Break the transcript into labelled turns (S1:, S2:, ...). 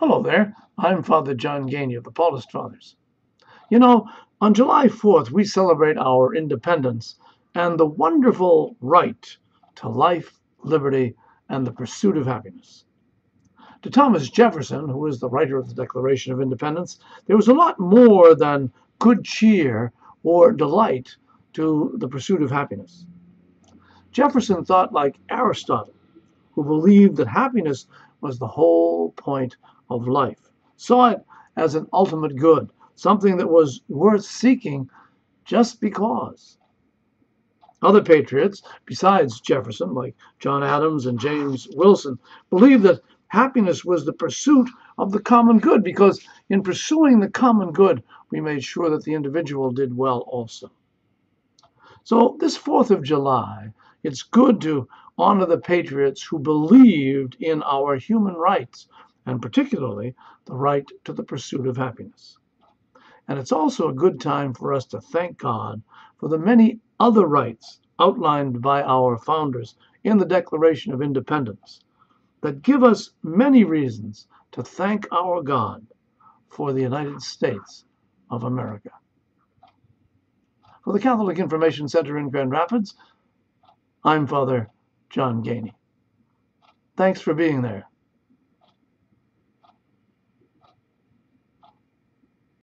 S1: Hello there. I'm Father John Geaney of the Paulist Fathers. You know, on July 4th, we celebrate our independence and the wonderful right to life, liberty, and the pursuit of happiness. To Thomas Jefferson, who is the writer of the Declaration of Independence, there was a lot more than good cheer or delight to the pursuit of happiness. Jefferson thought like Aristotle, who believed that happiness was the whole point of life, saw it as an ultimate good, something that was worth seeking just because. Other patriots, besides Jefferson, like John Adams and James Wilson, believed that happiness was the pursuit of the common good because in pursuing the common good, we made sure that the individual did well also. So, this 4th of July, it's good to honor the patriots who believed in our human rights, and particularly the right to the pursuit of happiness. And it's also a good time for us to thank God for the many other rights outlined by our founders in the Declaration of Independence that give us many reasons to thank our God for the United States of America. For the Catholic Information Center in Grand Rapids, I'm Father John Geaney. Thanks for being there.